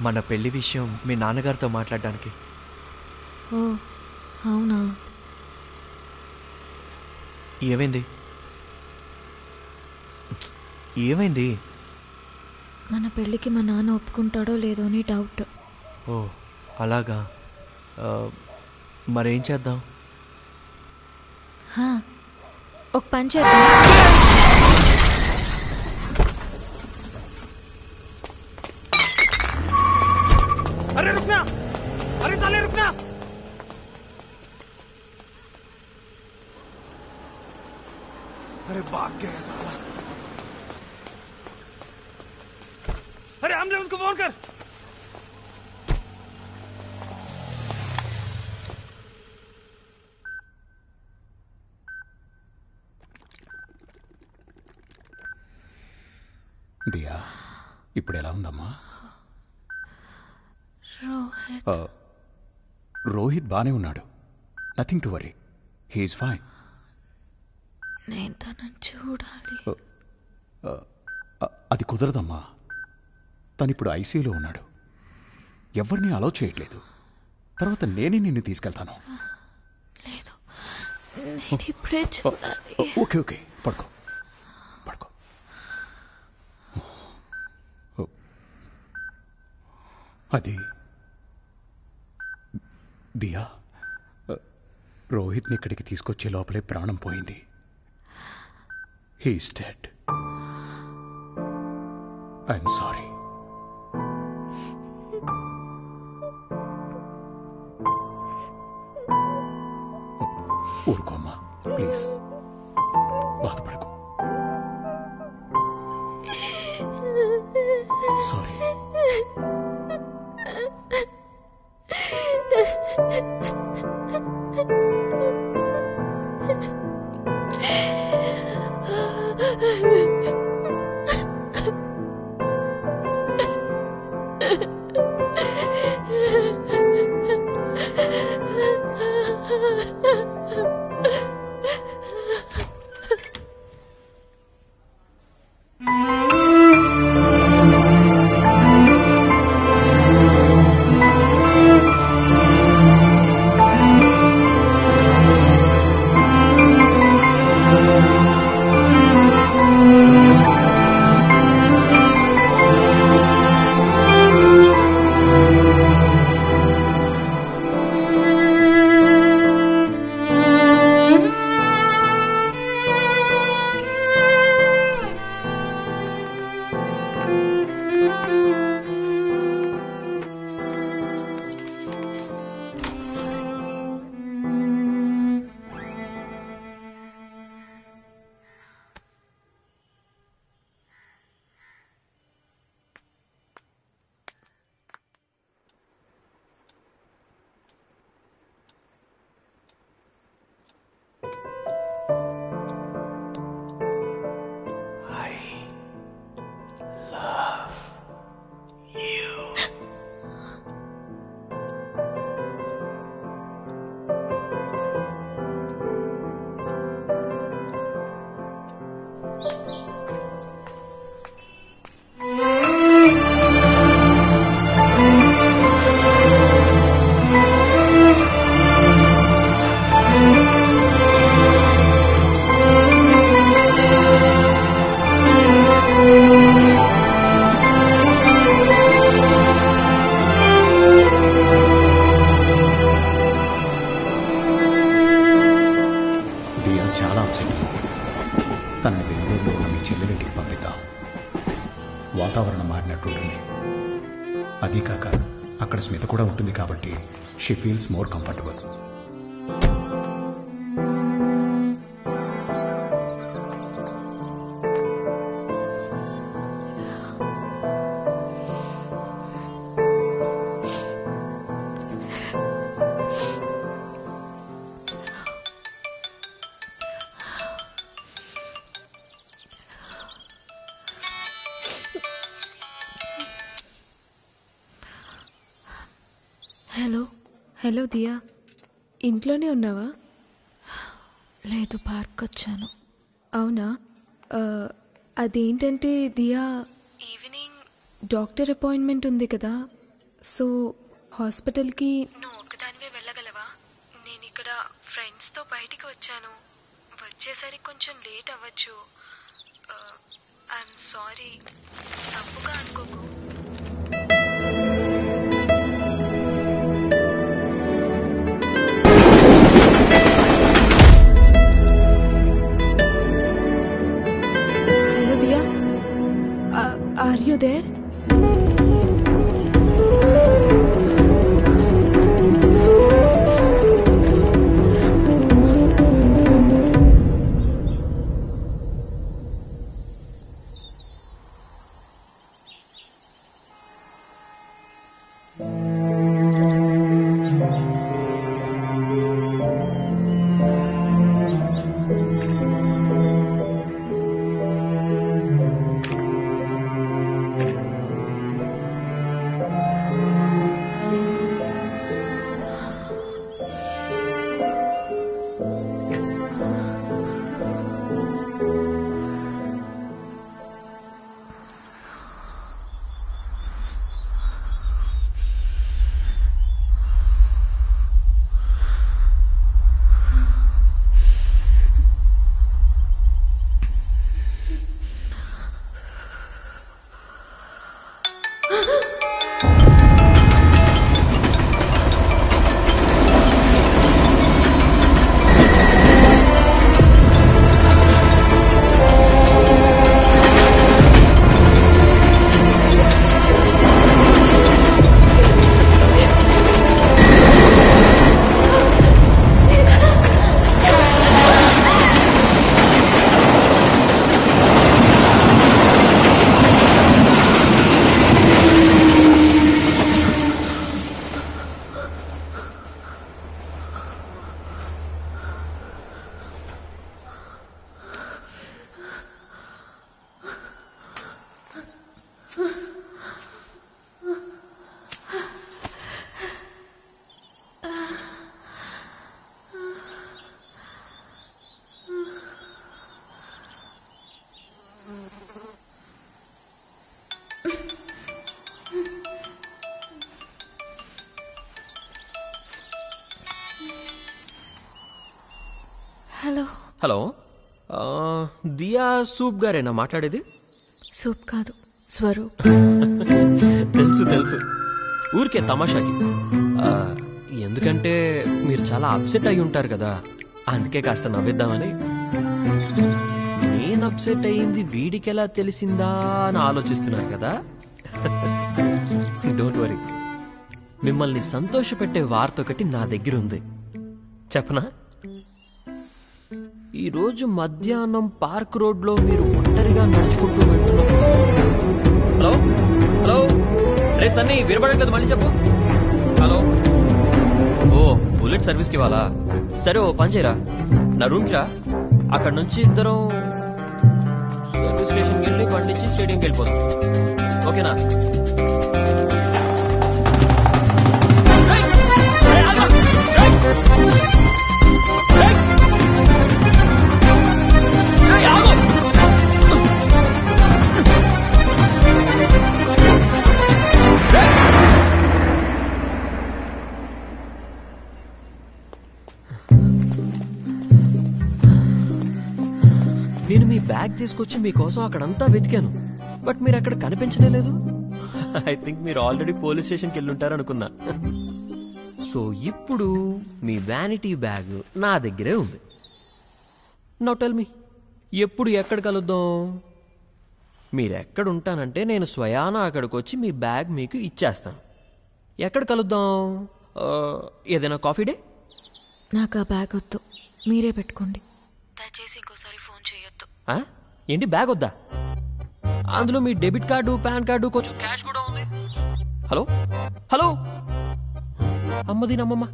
మన పెళ్ళి విషయం మీ నాన్నగారితో మాట్లాడడానికి. ఓ అవునా? ఏమైంది? ఏమైంది? మన పెళ్ళికి మా నాన్న ఒప్పుకుంటాడో లేదో అని డౌట్. ఓ అలాగా? మరేం చేద్దాం? హా, ఒక పని చేద్దాం. దియా ఇప్పుడు ఎలా ఉందమ్మా? రోహిత్. రోహిత్ బానే ఉన్నాడు. Nothing to worry he is fine నేను తనని చూడాలి. అది కుదరదమ్మా. తను ఇప్పుడు ఐసీయూలో ఉన్నాడు. ఎవరిని అలౌ చేయట్లేదు. తర్వాత నేనే నిన్ను తీసుకెళ్తాను. ఓకే ఓకే పడుకో. అది దియా ఆ, రోహిత్ని ఇక్కడికి తీసుకొచ్చే లోపలే ప్రాణం పోయింది హీస్ డెడ్ ఐఎమ్ సారీ ఊరుకోమ్మా please she feels more comfortable hello hello Diya ఇంట్లోనే ఉన్నావా? లేదు పార్క్ వచ్చాను. అవునా? అదేంటంటే దియా ఈవినింగ్ డాక్టర్ అపాయింట్మెంట్ ఉంది కదా సో హాస్పిటల్కి నువ్వు ఒక్కదానివే వెళ్ళగలవా? నేను ఇక్కడ ఫ్రెండ్స్తో బయటికి వచ్చాను. వచ్చేసరికి కొంచెం లేట్ అవ్వచ్చు. I'm sorry. తప్పుగా అనుకోకు. there? హలో దియా సూప్ గారేనా మాట్లాడేది? సూప్ కాదు స్వరూప్. తెలుసు తెలుసు. ఊరికే తమాషాకి. ఎందుకంటే మీరు చాలా అప్సెట్ అయి ఉంటారు కదా అందుకే కాస్త నవ్విద్దామని. నేను అప్సెట్ అయ్యింది వీడికి ఎలా తెలిసిందా అని ఆలోచిస్తున్నారు కదా. డోంట్ వరీ మిమ్మల్ని సంతోషపెట్టే వార్త ఒకటి నా దగ్గర ఉంది చెప్పనా? ఈరోజు మధ్యాహ్నం పార్క్ రోడ్లో మీరు ఒంటరిగా నడుచుకుంటూ వెళ్తున్నారు. హలో? హలో? రే సన్నీ కదా మళ్ళీ చెప్పు. హలో? ఓ బుల్లెట్ సర్వీస్కి ఇవ్వాలా? సరే ఓ పని చేయరా. నా రూమ్కి రా. అక్కడ నుంచి ఇద్దరం సర్వీస్ స్టేషన్కి వెళ్ళి బండి ఇచ్చి స్టేడియంకి వెళ్ళిపోదాం. ఓకేనా? రేయ్! రేయ్, బ్యాగ్ తీసుకొచ్చి మీకోసం అక్కడంతా వెతికాను. బట్ మీరు అక్కడ కనిపించనే లేదు. ఐ థింక్ మీరు ఆల్రెడీ పోలీస్ స్టేషన్కి వెళ్ళుంటారు అనుకున్నా. సో ఇప్పుడు మీ వ్యానిటీ బ్యాగ్ నా దగ్గరే ఉంది. నో టెల్ మీ ఎప్పుడు ఎక్కడ కలుద్దాం? మీరు ఎక్కడ ఉంటానంటే నేను స్వయాన అక్కడికి వచ్చి మీ బ్యాగ్ మీకు ఇచ్చేస్తాను. ఎక్కడ కలుద్దాం? ఆ, ఏదైనా కాఫీ డే? నాకు ఆ బ్యాగ్ వద్దు. మీరే పెట్టుకోండి. దయచేసి ఇంకోసారి? ఏంటి బ్యాగ్ వద్దా? అందులో మీ డెబిట్ కార్డు పాన్ కార్డు కొంచెం క్యాష్ కూడా ఉంది. హలో? హలో? అమ్మది నమ్మమ్మ.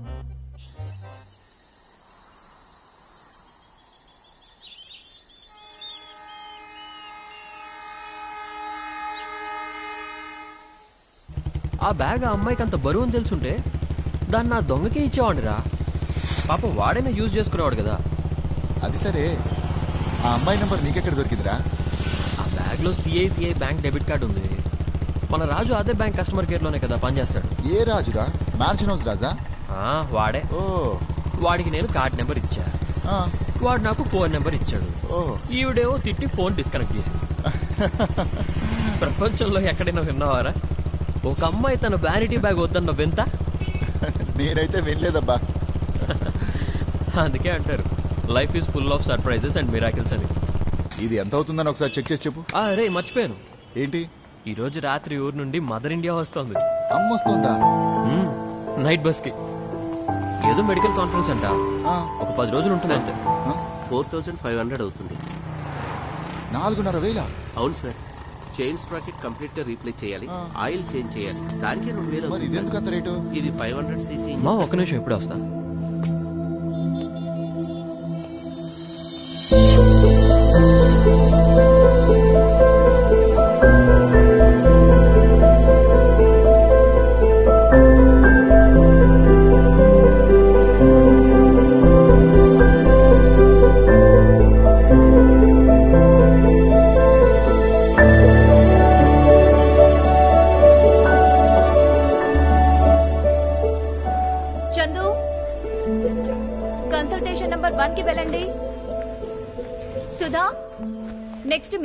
ఆ బ్యాగ్ ఆ అమ్మాయికి అంత బరువు అని తెలుసుంటే దాన్ని నా దొంగకే ఇచ్చేవాడిరా పాపం వాడైనా యూజ్ చేసుకునేవాడు కదా. అది సరే. ఆ అమ్మాయి నెంబర్ నీకెక్కడ దొరికిందిరా? ఆ బ్యాగ్లో సిఐసిఐ బ్యాంక్ డెబిట్ కార్డు ఉంది. మన రాజు అదే బ్యాంక్ కస్టమర్ కేర్లోనే కదా పనిచేస్తాడు. ఏ రాజురా? Mansion house Raja? ఆ, వాడే. ఓ. వాడికి నేను కార్డ్ నెంబర్ ఇచ్చా. ఆ, వాడు నాకు ఫోన్ నెంబర్ ఇచ్చాడు. ఓ. ఈవిడేమో తిట్టి ఫోన్ డిస్కనెక్ట్ చేసింది. ప్రపంచంలో ఎక్కడైనా విన్నావారా? ఒక అమ్మాయి తన వ్యానిటీ బ్యాగ్ వద్దన్న వింత? నేనైతే వినలేదబ్బా. అందుకే అంటారు. Life is full of surprises and miracles అని ఇది ఎంత అవుతుందని ఒకసారి చెక్ చేసి చెప్పు. ఆ, రే మర్చిపోయాను. ఏంటి? ఈ రోజు రాత్రి ఊరు నుండి మదర్ ఇండియా వస్తుంది. అమ్మొస్తుందా? మ్మ్. నైట్ బస్కి ఏదో మెడికల్ కాన్ఫరెన్స్ అంట. ఆ, ఒక పది రోజులు ఉంటుంది అంతే. ఫోర్ థౌజండ్ ఫైవ్ హండ్రెడ్ అవుతుంది. నాలుగున్నర వేల? అవును సార్. చైన్ స్ప్రాకెట్ కంప్లీట్గా రీప్లేస్ చేయాలి. ఆయిల్ చేంజ్ చేయాలి. దానికి రెండు వేలు ఇది ఫైవ్ హండ్రెడ్ సీసీ. మా ఒక నిమిషం ఎప్పుడు వస్తా.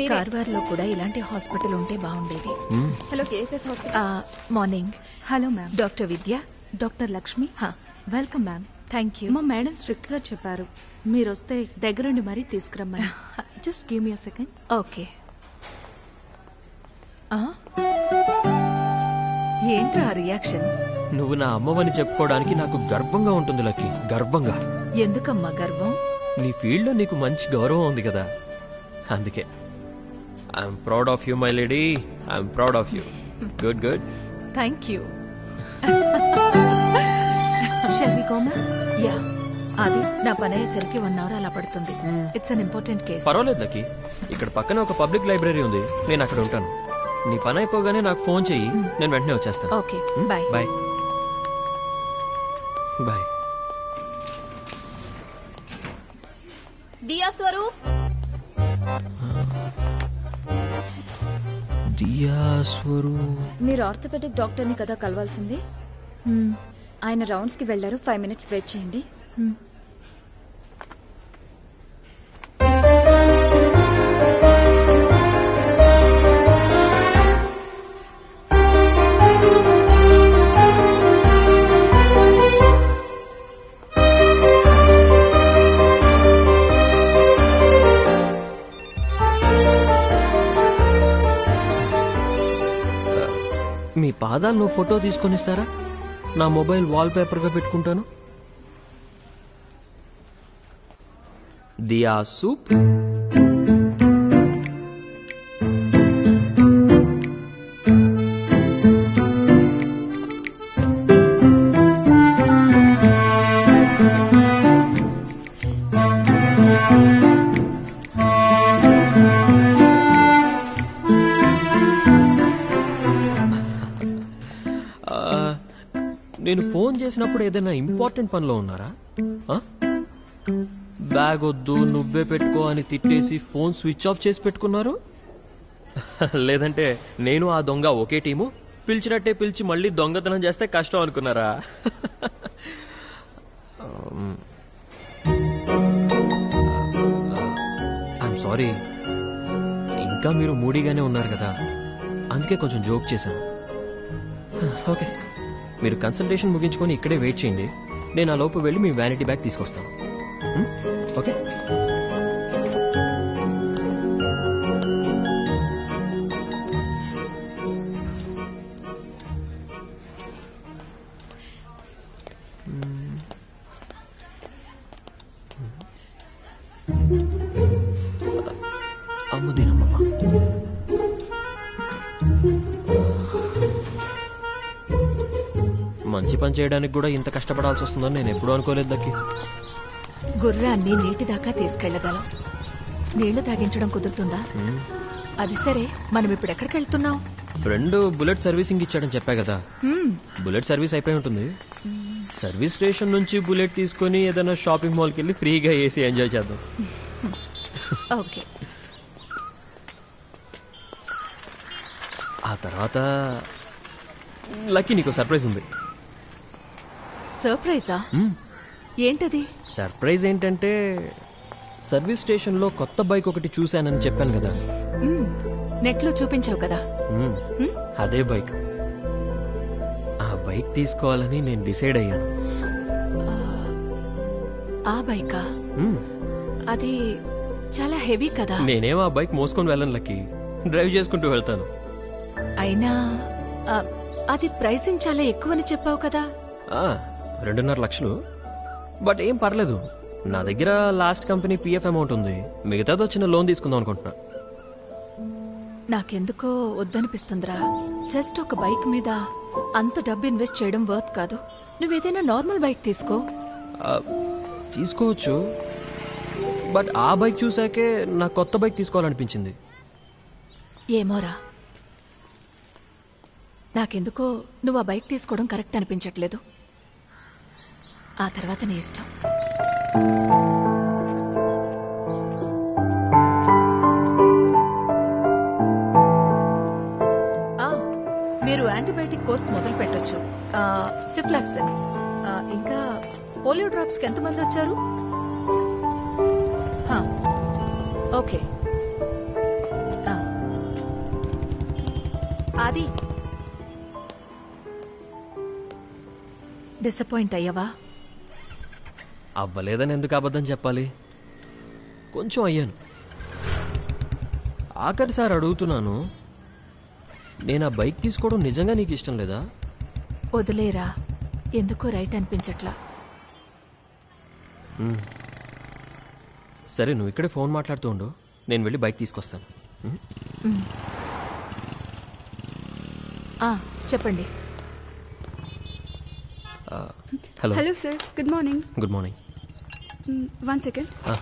మీరు కార్వార్లో కూడా ఇలాంటి హాస్పిటల్ ఉంటే బాగుండేది. Hello cases hospital morning. Hello ma'am. Doctor Vidya. Doctor Lakshmi. హా, వెల్కమ్ మ్యామ్. Thank you. మా మేడం స్ట్రిక్ట్గా చెప్పారు. మీరు వస్తే దగ్గరుండి మరీ తీసుకురమ్మని. Just give me second okay. ఆ? ఏంట్రా ఆ రియాక్షన్? నువ్వు నా అమ్మవని చెప్పుకోవడానికి నాకు గర్వంగా ఉంటుంది లక్కి. గర్వంగా. ఎందుకమ్మా గర్వం? నీ ఫీల్డ్లో నీకు మంచి గౌరవం ఉంది కదా. అందుకే. I'm proud of you my lady I'm proud of you good good thank you shall we go ma'am yeah అది నా పని అయ్యేసరికి వన్ అవర్ అలా పడుతుంది. ఇట్స్ అన్ ఇంపార్టెంట్ కేస్ పర్వాలేదు లక్కి. ఇక్కడ పక్కన ఒక పబ్లిక్ లైబ్రరీ ఉంది. నేను అక్కడ ఉంటాను. నీ పని అయిపోగానే నాకు ఫోన్ చెయ్యి. నేను వెంటనే వచ్చేస్తాను. Okay bye bye bye Swaru మీరు ఆర్థోపెడిక్ డాక్టర్ని కదా కలవాల్సింది? ఆయన రౌండ్స్కి వెళ్ళారు. ఫైవ్ మినిట్స్ వెయిట్ చేయండి. ఫోటో ఫోటో తీసుకొనిస్తారా? నా మొబైల్ వాల్పేపర్గా పెట్టుకుంటాను. దియా సూప్. నేను ఫోన్ చేసినప్పుడు ఏదైనా ఇంపార్టెంట్ పనిలో ఉన్నారా? బ్యాగ్ వద్దు నువ్వే పెట్టుకో అని తిట్టేసి ఫోన్ స్విచ్ ఆఫ్ చేసి పెట్టుకున్నారు? లేదంటే నేను ఆ దొంగ ఒకే టీము? పిలిచినట్టే పిలిచి మళ్ళీ దొంగతనం చేస్తే కష్టం అనుకున్నారా? ఐఎమ్ సారీ ఇంకా మీరు మూడీగానే ఉన్నారు కదా. అందుకే కొంచెం జోక్ చేశాను. ఓకే మీరు కన్సల్టేషన్ ముగించుకొని ఇక్కడే వెయిట్ చేయండి. నేను ఆ లోపు వెళ్ళి మీ వ్యానిటీ బ్యాగ్ తీసుకొస్తాను. Hmm? ఓకే పని చేయడానికి కూడా ఇంత కష్టపడాల్సి వస్తుందని నేను ఎప్పుడూ అనుకోలేదు దక్కి గుర్రాన్ని నీటి దాకా తీసుకెళ్ళగలం నీళ్ళు తాగించడం కుదురుతుందా? అది సరే మనం ఇప్పుడు ఎక్కడికి వెళ్తున్నాం? ఫ్రెండ్ బుల్లెట్ సర్వీసింగ్ ఇచ్చాడని చెప్పా కదా. బుల్లెట్ సర్వీస్ అయిపోయి ఉంటుంది. సర్వీస్ స్టేషన్ నుంచి బుల్లెట్ తీసుకొని ఏదైనా షాపింగ్ మాల్కి వెళ్ళి ఫ్రీగా ఏసీ ఎంజాయ్ చేద్దాం. ఓకే. ఆ తర్వాత లక్కీ నీకు సర్ప్రైజ్ ఉంది. సర్ప్రైజా. ఏంటది? సర్ప్రైజ్ ఏంటంటే సర్వీస్ స్టేషన్లో కొత్త బైక్ ఒకటి చూశానని చెప్పాను కదా. నెట్లో చూపించావు కదా. అదే బైక్. ఆ బైక్ తీసుకోవాలని నేను డిసైడ్ అయ్యాను. ఆ బైకా. అది చాలా హెవీ కదా. నేనేం ఆ బైక్ మోసుకొని వెళ్ళను లక్కీ. డ్రైవ్ చేసుకుంటూ వెళ్తాను. అయినా అది ప్రైసింగ్ చాలా ఎక్కువని చెప్పావు కదా. ఆ, రెండున్నర లక్షలు. బట్ ఏం పర్లేదు. నా దగ్గర లాస్ట్ కంపెనీ పిఎఫ్ అమౌంట్ ఉంది. మిగతాది వచ్చిన లోన్ తీసుకుందాం అనుకుంటున్నా. నాకెందుకో వద్దనిపిస్తుందిరా. జస్ట్ ఒక బైక్ మీద అంత డబ్బు ఇన్వెస్ట్ చేయడం వర్త్ కాదు. నువ్వేదైనా నార్మల్ బైక్ తీసుకో. తీసుకోవచ్చు. బట్ ఆ బైక్ చూసాకే నా కొత్త బైక్ తీసుకోవాలనిపించింది. ఏమోరా. నాకెందుకో నువ్వు ఆ బైక్ తీసుకోవడం కరెక్ట్ అనిపించట్లేదు. ఆ తర్వాత నీ ఇష్టం. మీరు యాంటీబయాటిక్ కోర్స్ మొదలు పెట్టొచ్చు. సిఫ్లాక్సిన్. ఇంకా పోలియో డ్రాప్స్కి ఎంతమంది వచ్చారు? ఓకే. అది డిసప్పాయింట్ అయ్యావా? అవ్వలేదని ఎందుకు అబద్ధం చెప్పాలి? కొంచెం అయ్యాను. ఆఖరి సార్ అడుగుతున్నాను నేను ఆ బైక్ తీసుకోవడం నిజంగా నీకు ఇష్టం లేదా? వదిలేరా ఎందుకో రైట్ అనిపించట్లా. సరే నువ్వు ఇక్కడే ఫోన్ మాట్లాడుతూ ఉండు నేను వెళ్ళి బైక్ తీసుకొస్తాను. చెప్పండి. ఆ, hello. Hello sir good morning. Good morning. One second ఆ,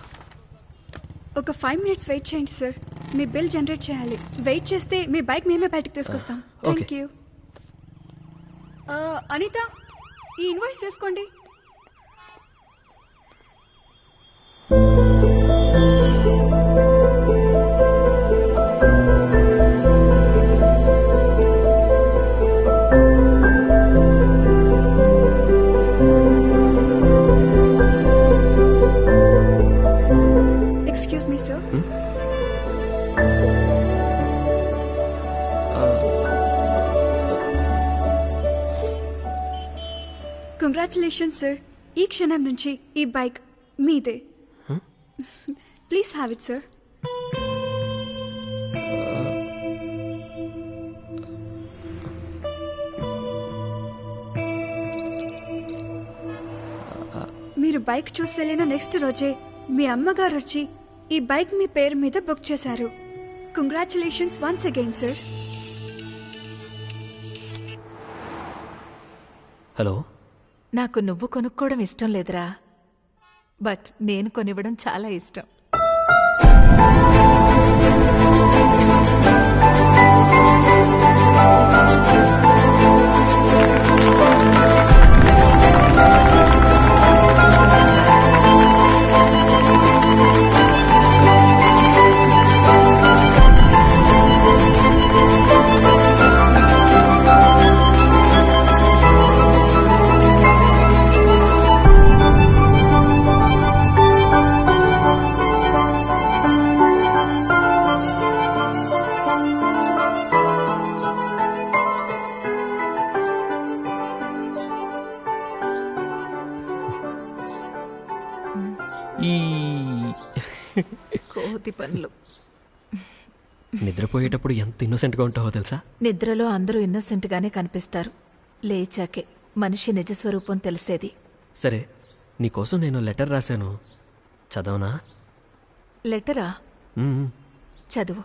ఒక ఫైవ్ మినిట్స్ వెయిట్ చేయండి సార్ మీ బిల్ జనరేట్ చేయాలి. వెయిట్ చేస్తే మీ బైక్ మేమే బయటకు తీసుకొస్తాం. Thank. You Anitha e invoice తీసుకోండి. క్షణం నుంచి ఈ బైక్ మీదే. Please have it sir. మీరు బైక్ చూసేలేన నెక్స్ట్ రోజే మీ అమ్మగారు వచ్చి ఈ బైక్ మీ పేరు మీద బుక్ చేశారు. Congratulations once again sir hello నాకు నువ్వు కొనుక్కోవడం ఇష్టం లేదురా. బట్ నేను కొనివ్వడం చాలా ఇష్టం. ఈ కోతి పనులు. నిద్రపోయేటప్పుడు ఎంత ఇన్నోసెంట్గా ఉంటావో తెలుసా? నిద్రలో అందరూ innocent గానే కనిపిస్తారు. లేచాకే మనిషి నిజస్వరూపం తెలిసేది. సరే నీకోసం నేను లెటర్ రాశాను. చదవనా? లెటరా. చదువు.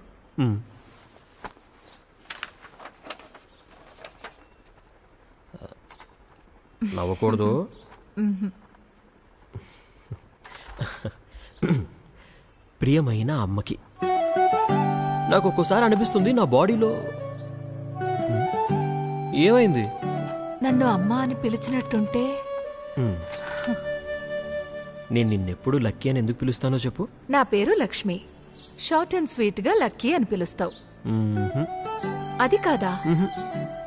నవ్వకూడదు. ప్రియమైన అమ్మకి. నాకు ఒక్కోసారి అనిపిస్తుంది నా బాడీలో. ఏమైంది? నన్ను అమ్మ అని పిలిచినట్టుంటే. నేను నిన్నెప్పుడు లక్కీ అని ఎందుకు పిలుస్తానో చెప్పు. నా పేరు లక్ష్మి. షార్ట్ అండ్ స్వీట్గా లక్కీ అని పిలుస్తావు. అది కాదా?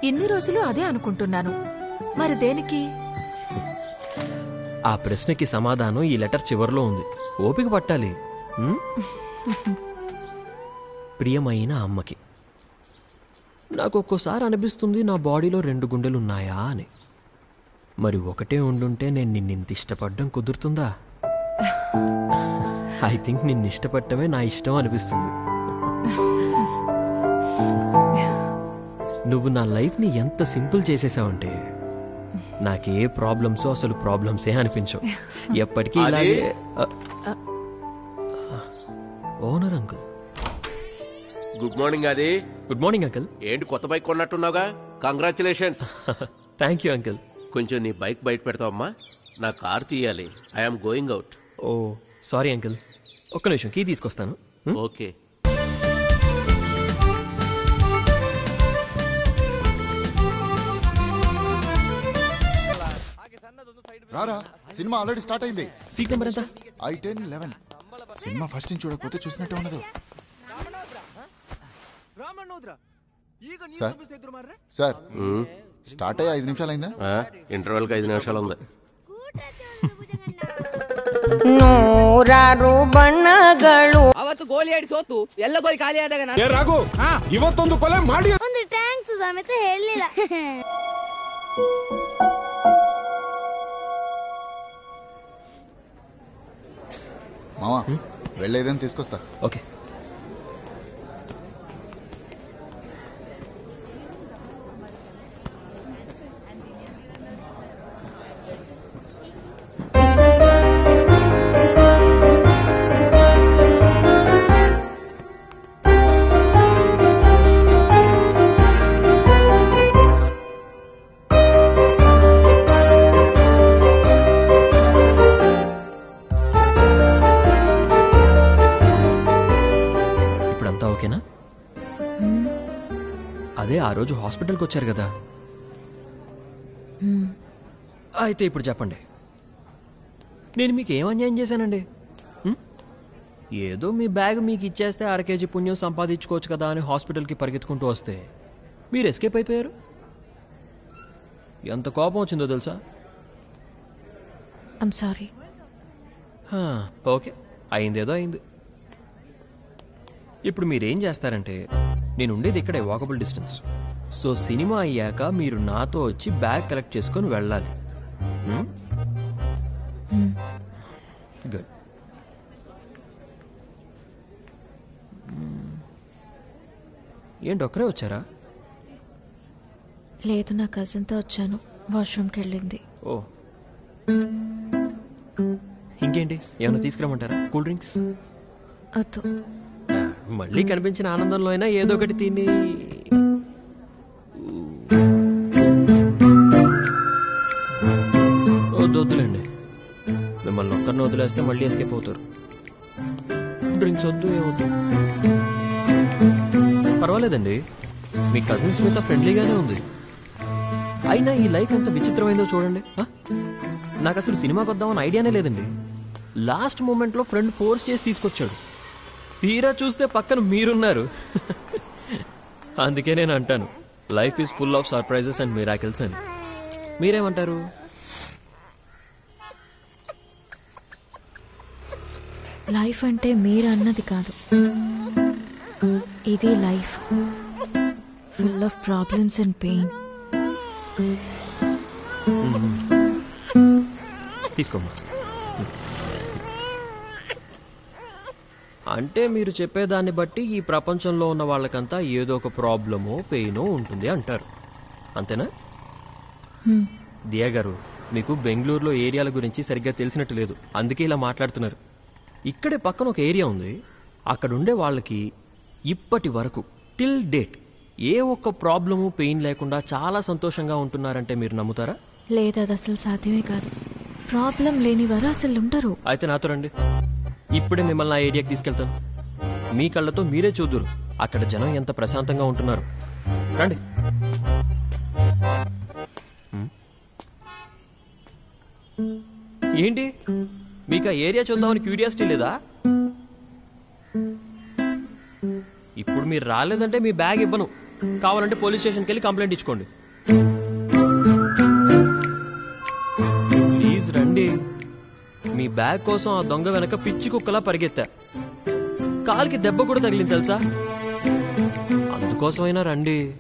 ఇన్ని రోజులు అదే అనుకుంటున్నాను. మరి దేనికి? ఆ ప్రశ్నకి సమాధానం ఈ లెటర్ చివరిలో ఉంది. ఓపిక పట్టాలి? ప్రియమైన అమ్మకి నాకు ఒక్కోసారి అనిపిస్తుంది నా బాడీలో రెండు గుండెలు ఉన్నాయా అని. మరి ఒకటే ఉండుంటే నేను నిన్నింత ఇష్టపడడం కుదురుతుందా? ఐ థింక్ నిన్ను ఇష్టపడటమే నా ఇష్టం అనిపిస్తుంది. నువ్వు నా లైఫ్ని ఎంత సింపుల్ చేసేసావంటే నాకే ప్రాబ్లమ్స్ అసలు ప్రాబ్లమ్సే అనిపించవు. ఎప్పటికీ? ఇలాగే అంకుల్. గుడ్ మార్నింగ్ అది గుడ్ మార్నింగ్ అంకుల్ ఏంటి కొత్త బైక్ కొన్నట్టున్నావుగా? కంగ్రాచులేషన్స్ థ్యాంక్ యూ అంకుల్ కొంచెం నీ బైక్ బయట పెడతావమ్మా. నా కార్ తీయాలి. I'm going out oh sorry uncle ఒక్క నిమిషం కీ తీసుకొస్తాను? ఓకే రారా సినిమా ఆల్రెడీ స్టార్ట్ అయింది. సీట్ నెంబర్ ఎంత? I ten eleven cinema first నుంచి చూడకపోతే చూసినట్టే ఉండదు సార్ సార్ స్టార్ట్ అయ్యి ఐదు నిమిషాలు అయిందా ఇంటర్వెల్కి ఐదు నిమిషాలు ఉంది ನೂರಾರು ಬಣ್ಣಗಳು ಅವತ್ತು ಗೋಲಿ ಆಡಿ ಸೋತು ಎಲ್ಲ ಗೋಲಿ ಖಾಲಿ ಆದಾಗ ನಾನು ರಾಘು ಇವತ್ತೊಂದು ಕೊಲೆ ಮಾಡಿ ಒಂದು ಟ್ಯಾಂಕ್ಸ್ ಸಮೇತ ಹೇಳಲಿಲ್ಲ మావా వెళ్ళేదని తీసుకొస్తా. ఓకే. అదే ఆ రోజు హాస్పిటల్కి వచ్చారు కదా. అయితే ఇప్పుడు చెప్పండి. నేను మీకు ఏం అన్యాయం చేశానండి? ఏదో మీ బ్యాగ్ మీకు ఇచ్చేస్తే అర కేజీ పుణ్యం సంపాదించుకోవచ్చు కదా అని హాస్పిటల్కి పరిగెత్తుకుంటూ వస్తే మీరు ఎస్కేప్ అయిపోయారు? ఎంత కోపం వచ్చిందో తెలుసా? Sorry okay. అయిందేదో అయింది. ఇప్పుడు మీరేం చేస్తారంటే నేను ఉండేది ఇక్కడే వాకబుల్ డిస్టెన్స్ సో సినిమా అయ్యాక మీరు నాతో వచ్చి బ్యాగ్ కలెక్ట్ చేసుకొని వెళ్ళాలి. గుడ్ ఏంటి ఒక్కరే వచ్చారా? లేదు నా కజిన్తో వచ్చాను. వాష్రూమ్కి వెళ్ళింది. ఓ. ఇంకేంటి? ఏమైనా తీసుకురమ్మంటారా? Cool drinks? వద్దు. మళ్ళీ కనిపించిన ఆనందంలో అయినా ఏదో ఒకటి తిని వద్దు వద్దులేండి. మిమ్మల్ని ఒక్కరిని వదిలేస్తే మళ్ళీ ఎస్కేప్ అవుతారు. డ్రింక్స్ వద్దు ఏమొద్దు పర్వాలేదండి. మీ కజిన్స్ మీతో ఫ్రెండ్లీగానే ఉంది. అయినా ఈ లైఫ్ ఎంత విచిత్రమైందో చూడండి? నాకు అసలు సినిమాకి వద్దామని ఐడియానే లేదండి. లాస్ట్ మూమెంట్లో ఫ్రెండ్ ఫోర్స్ చేసి తీసుకొచ్చాడు. తీరా చూస్తే పక్కన మీరున్నారు. అందుకే నేను అంటాను life is full of surprises and miracles అని. మీరేమంటారు? లైఫ్ అంటే మీరు అన్నది కాదు. ఇది life full of problems and pain తీసుకోమ్మా. అంటే మీరు చెప్పేదాన్ని బట్టి ఈ ప్రపంచంలో ఉన్న వాళ్ళకంతా ఏదో ఒక ప్రాబ్లమో పెయినో ఉంటుంది అంటారు. అంతేనా? దియా గారు మీకు బెంగళూరులో ఏరియాల గురించి సరిగ్గా తెలిసినట్టు లేదు. అందుకే ఇలా మాట్లాడుతున్నారు. ఇక్కడే పక్కన ఒక ఏరియా ఉంది. అక్కడ ఉండే వాళ్ళకి ఇప్పటి వరకు టిల్ డేట్ ఏ ఒక్క ప్రాబ్లము పెయిన్ లేకుండా చాలా సంతోషంగా ఉంటున్నారంటే మీరు నమ్ముతారా? లేదు అది అసలు సాధ్యమే కాదు. ప్రాబ్లం లేని వారు అసలు ఉండరు. అయితే నాతో రండి. ఇప్పుడే మిమ్మల్ని ఆ ఏరియాకి తీసుకెళ్తాను. మీ కళ్ళతో మీరే చూద్దురు. అక్కడ జనం ఎంత ప్రశాంతంగా ఉంటున్నారు. రండి. ఏంటి? మీకు ఆ ఏరియా చూద్దామని క్యూరియాసిటీ లేదా? ఇప్పుడు మీరు రాలేదంటే మీ బ్యాగ్ ఇవ్వను. కావాలంటే పోలీస్ స్టేషన్కి వెళ్ళి కంప్లైంట్ ఇచ్చుకోండి. మీ బ్యాగ్ కోసం ఆ దొంగ వెనక పిచ్చి కుక్కలా పరిగెత్తా. కాలికి దెబ్బ కూడా తగిలింది తెలుసా? అందుకోసమైనా రండి.